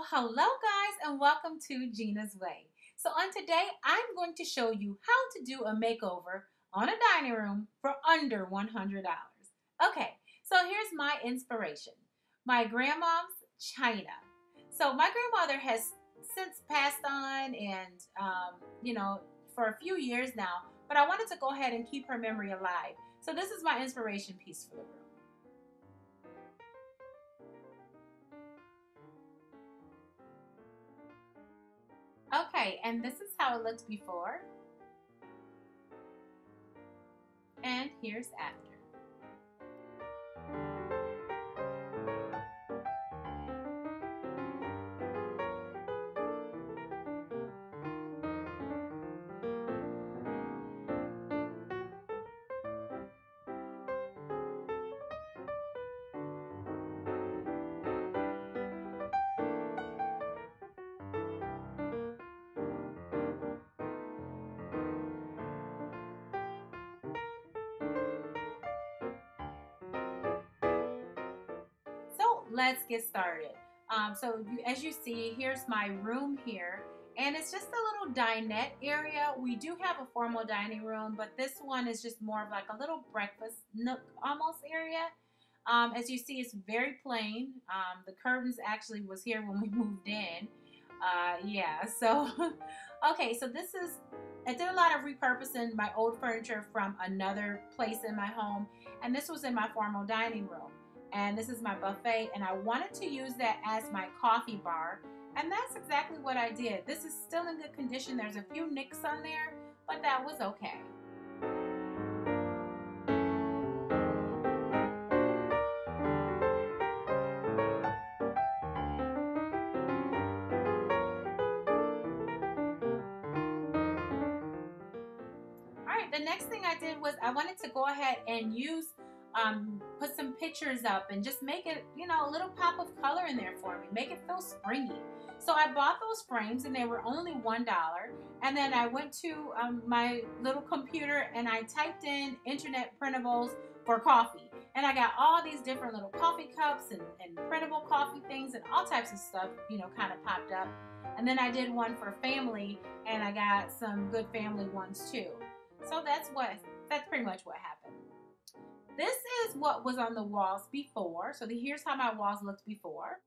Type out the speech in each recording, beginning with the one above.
Well, hello guys and welcome to Gina's Way. So on today, I'm going to show you how to do a makeover on a dining room for under $100. Okay, so here's my inspiration. My grandma's china. So my grandmother has since passed on and, um, you know, for a few years now, but I wanted to go ahead and keep her memory alive. So this is my inspiration piece for the room. Okay, and this is how it looked before. And here's after. Let's get started. Um, so you, as you see, here's my room here. And it's just a little dinette area. We do have a formal dining room, but this one is just more of like a little breakfast nook almost area. Um, as you see, it's very plain. Um, the curtains actually was here when we moved in. Uh, yeah, so, okay, so this is, I did a lot of repurposing my old furniture from another place in my home, and this was in my formal dining room and this is my buffet and I wanted to use that as my coffee bar and that's exactly what I did. This is still in good condition. There's a few nicks on there, but that was okay. All right, the next thing I did was I wanted to go ahead and use um, put some pictures up and just make it, you know, a little pop of color in there for me. Make it feel springy. So I bought those frames and they were only $1. And then I went to um, my little computer and I typed in internet printables for coffee. And I got all these different little coffee cups and, and printable coffee things and all types of stuff, you know, kind of popped up. And then I did one for family and I got some good family ones too. So that's what, that's pretty much what happened. This is what was on the walls before. So the, here's how my walls looked before.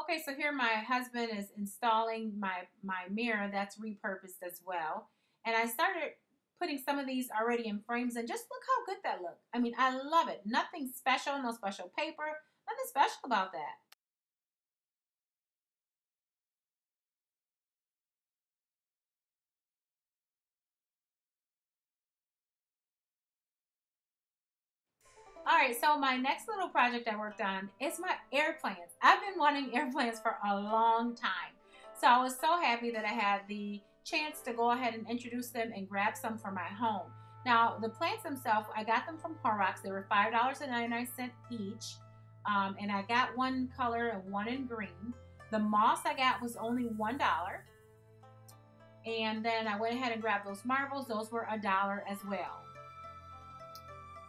Okay, so here my husband is installing my, my mirror that's repurposed as well. And I started putting some of these already in frames and just look how good that looked. I mean, I love it. Nothing special, no special paper, nothing special about that. All right, so my next little project I worked on is my airplanes. I've been wanting airplanes for a long time. So I was so happy that I had the chance to go ahead and introduce them and grab some for my home. Now, the plants themselves, I got them from Horrocks. They were $5.99 each. Um, and I got one color and one in green. The moss I got was only $1. And then I went ahead and grabbed those marbles. Those were a dollar as well.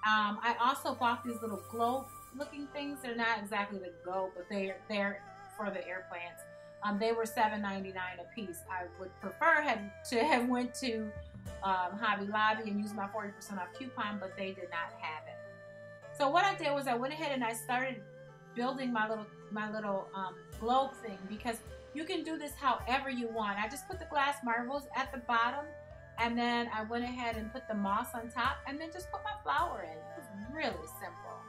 Um, I also bought these little globe looking things. They're not exactly the globe, but they're, they're for the air plants. Um, they were $7.99 a piece. I would prefer had to have went to um, Hobby Lobby and used my 40% off coupon, but they did not have it. So what I did was I went ahead and I started building my little my little um, globe thing because you can do this however you want. I just put the glass marbles at the bottom and then I went ahead and put the moss on top and then just put my flower in. It was really simple.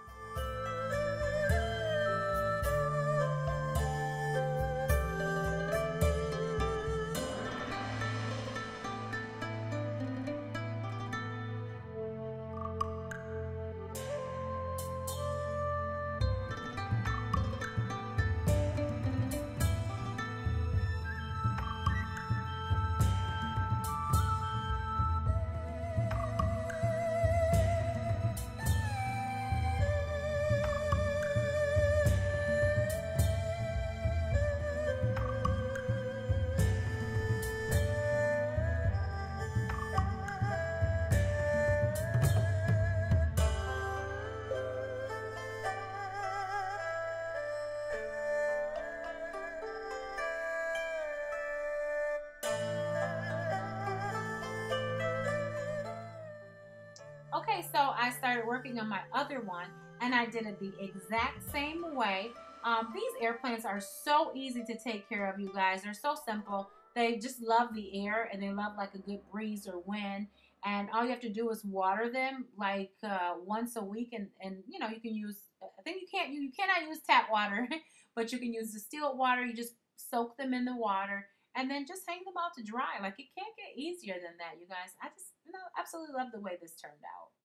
Started working on my other one and I did it the exact same way. Um, these air plants are so easy to take care of, you guys. They're so simple. They just love the air and they love like a good breeze or wind. And all you have to do is water them like uh, once a week. And, and, you know, you can use, I think you can't, you, you cannot use tap water, but you can use distilled water. You just soak them in the water and then just hang them out to dry. Like it can't get easier than that, you guys. I just, you know, absolutely love the way this turned out.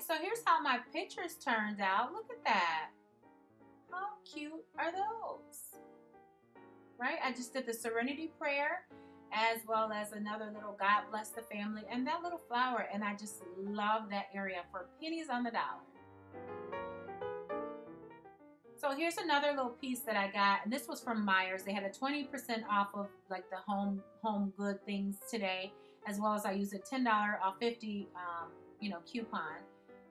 So here's how my pictures turned out. Look at that. How cute are those? Right? I just did the Serenity Prayer as well as another little God bless the family and that little flower and I just love that area for pennies on the dollar. So here's another little piece that I got and this was from Meijer's. They had a 20% off of like the home home good things today as well as I used a $10 off 50 um, you know coupon.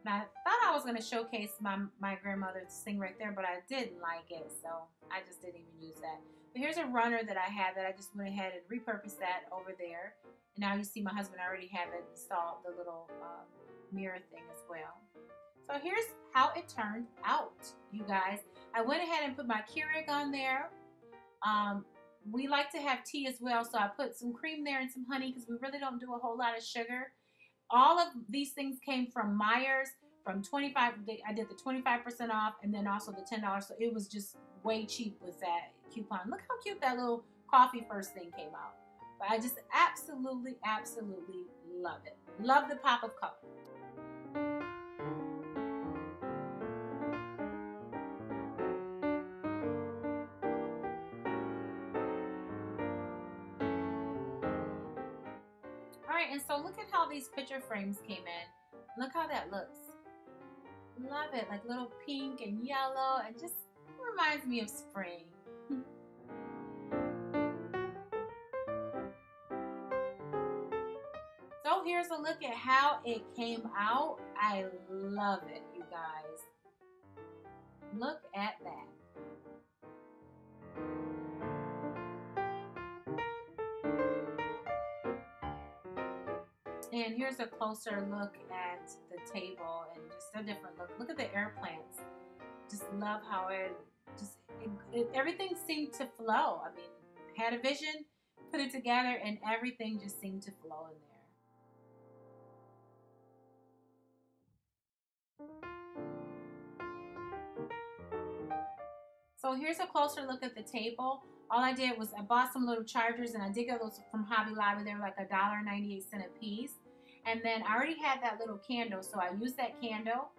And I thought I was going to showcase my, my grandmother's thing right there, but I didn't like it, so I just didn't even use that. But here's a runner that I had that I just went ahead and repurposed that over there. And now you see my husband already have it installed, the little um, mirror thing as well. So here's how it turned out, you guys. I went ahead and put my Keurig on there. Um, we like to have tea as well, so I put some cream there and some honey because we really don't do a whole lot of sugar. All of these things came from Meijer's from 25 I did the 25% off and then also the $10 so it was just way cheap with that coupon. Look how cute that little coffee first thing came out. But I just absolutely absolutely love it. Love the pop of color. Alright, and so look at how these picture frames came in. Look how that looks. Love it, like little pink and yellow, and just reminds me of spring. so here's a look at how it came out. I love it, you guys. Look at that. And here's a closer look at the table and just a different look. Look at the air plants. Just love how it just it, it, everything seemed to flow. I mean, had a vision, put it together, and everything just seemed to flow in there. So here's a closer look at the table. All I did was I bought some little chargers and I did get those from Hobby Lobby. They were like a dollar ninety-eight cent a piece. And then I already had that little candle, so I used that candle,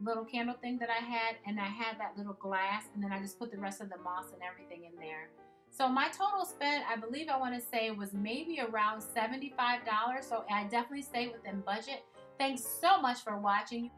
little candle thing that I had, and I had that little glass, and then I just put the rest of the moss and everything in there. So my total spend, I believe I want to say, was maybe around $75. So I definitely stayed within budget. Thanks so much for watching.